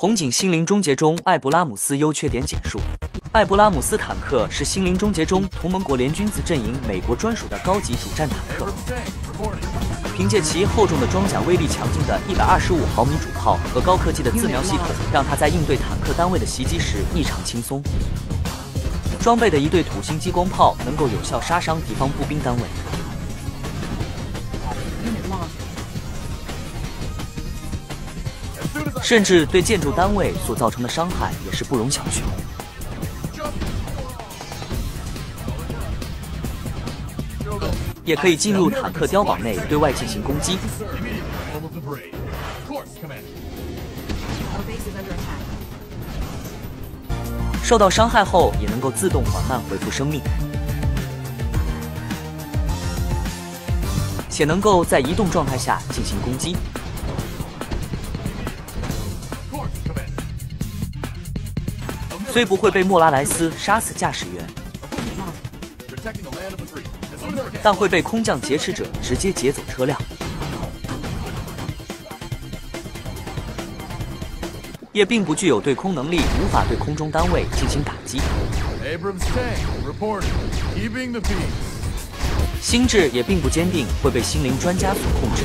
红警心灵终结中艾布拉姆斯优缺点简述：艾布拉姆斯坦克是心灵终结中同盟国联军子阵营美国专属的高级主战坦克。凭借其厚重的装甲、威力强劲的125毫米主炮和高科技的自瞄系统，让它在应对坦克单位的袭击时异常轻松。装备的一对土星激光炮能够有效杀伤敌方步兵单位。甚至对建筑单位所造成的伤害也是不容小觑。也可以进入坦克碉堡内对外进行攻击。受到伤害后也能够自动缓慢恢复生命，且能够在移动状态下进行攻击。虽不会被莫拉莱斯杀死驾驶员，但会被空降劫持者直接劫走车辆，也并不具有对空能力，无法对空中单位进行打击。心智也并不坚定，会被心灵专家所控制。